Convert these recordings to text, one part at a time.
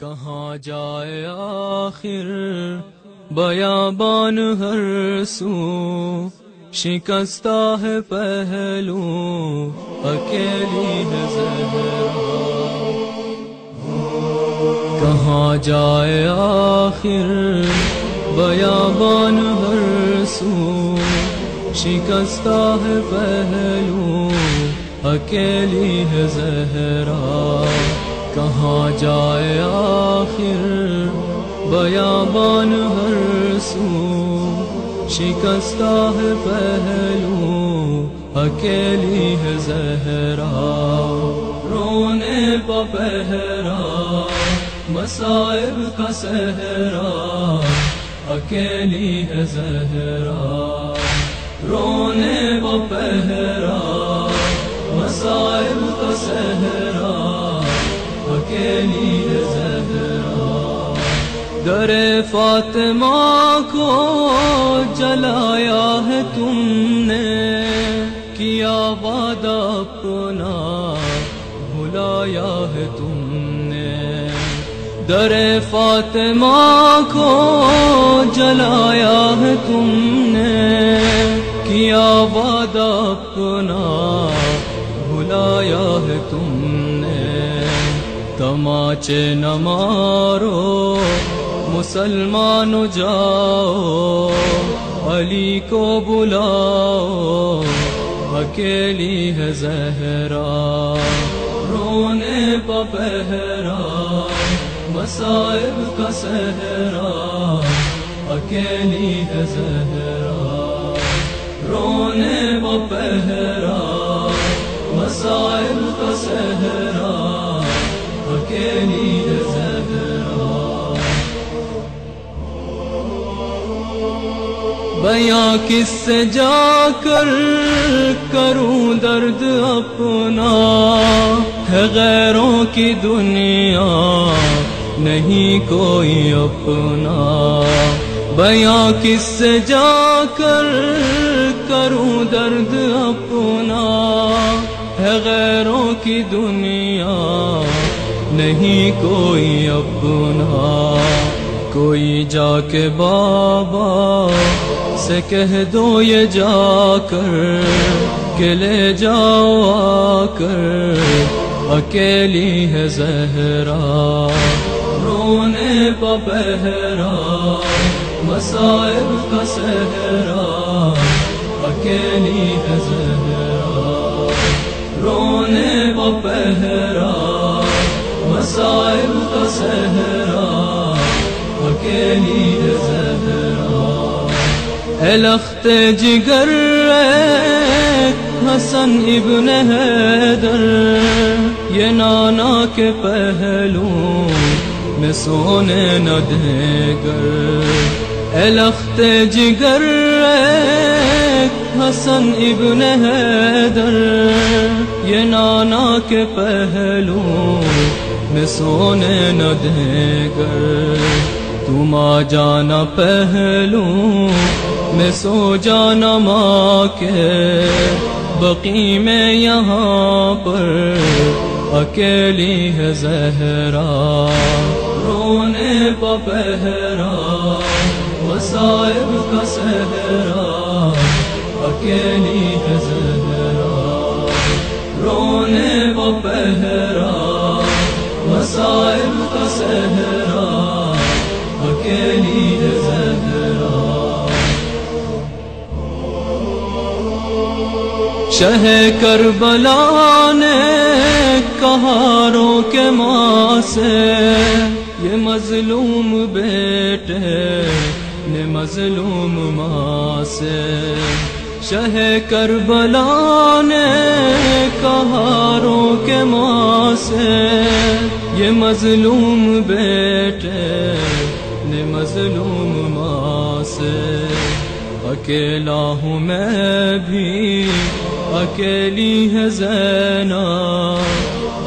کہاں جائے آخر؟ بیابان ہر سو شکستہ ہے پہلو، اکیلی ہے۔ زہرا کہاں جائے آخر؟ بیابان ہر سو شکستہ ہے پہلو، اکیلی ہے زہرا۔ کہاں جائے آخر؟ بیابان ہر سو شکستہ ہے پہلو، اکیلی ہے زہرا۔ رونے پا پہرا، مصائب کا سہرا اکیلی ہے زہرا۔ رونے پا پہرا، مصائب کا سہرا اکیلی زہرا در فاطمہ کو جلایا ہے تم نے، کیا وعدہ اپنا بھلایا ہے تم نے؟ در فاطمہ کو جلایا ہے تم نے، کیا وعدہ اپنا بھلایا ہے تم نے؟ تماچے نہ مارو مسلمان جاؤ، علی کو بلاؤ اکیلی ہے زہرا، رونے پہرا، مصائب کا سہرا اکیلی ہے زہرا، رونے پہرا بیاں کس سے جا کر کروں درد اپنا؟ ہے غیروں کی دنیا، نہیں کوئی اپنا۔ بیاں کس سے جا کر کروں درد اپنا؟ ہے غیروں کی دنیا، نہیں کوئی اپنا۔ کوئی جا کے بابا سے کہہ دو یہ جا کر کہ لے جاؤ آ کر۔ اکیلی ہے زہرا، رونے پا پہرا مصائب کا سہرا اکیلی ہے زہرا، رونے پا پہرا مصائب کا سہرا اکیلی ہے زہرا۔ اے لخت جگر حسن ابن حیدر۔ یہ نانا کے پہلو میں سونے نہ دے گر اے لخت جگر حسن ابن حیدر۔ یہ نانا کے پہلو میں سونے نہ دے گر تم آ جانا پہلو میں سو جانا ماں کے بقی میں یہاں پر اکیلی ہے زہرا رونے پا پہرا وسائب کا سہرا اکیلی ہے زہرا رونے پا پہرا شہ کربلا نے کہاروں کے ماں سے یہ مظلوم بیٹے نے مظلوم ماں سے شہ کربلا نے کہاروں کے ماں سے یہ مظلوم بیٹے نے مظلوم ماں سے اکیلا ہوں میں بھی أكلي هزانا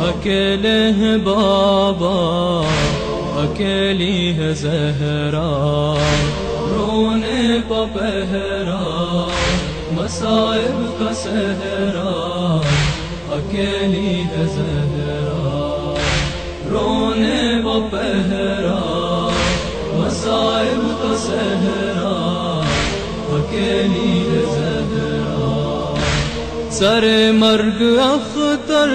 أكله بابا أكلي هزهرا. رون بابهرا مصائب قسهرا أكلي هزهرا. رون بابهرا مصائب قسهرا هزهرا سر مرگ اختر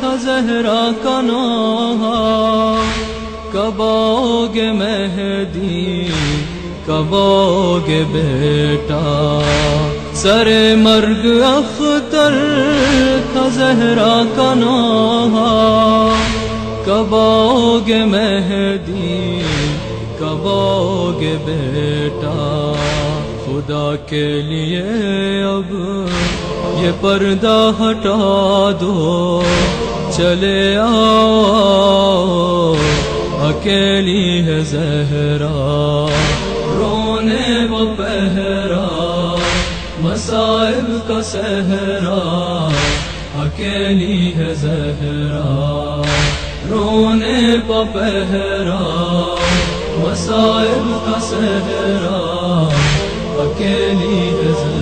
تھا زہرا کا نوحہ۔ کب آؤگے مہدی کب آؤگے بیٹا۔ سر مرگ اختر تھا زہرا کا نوحہ۔ کب آؤگے مہدی کب آؤگے بیٹا۔ خدا کے لیے اب یہ پردہ ہٹا دو۔ چلے آؤ، اکیلی ہے زہرا۔ رونے وہ پہرا مسائب کا سہرا اکیلی ہے زہرا۔ رونے پا پہرا مسائب کا سہرا اکیلی ہے زہرا۔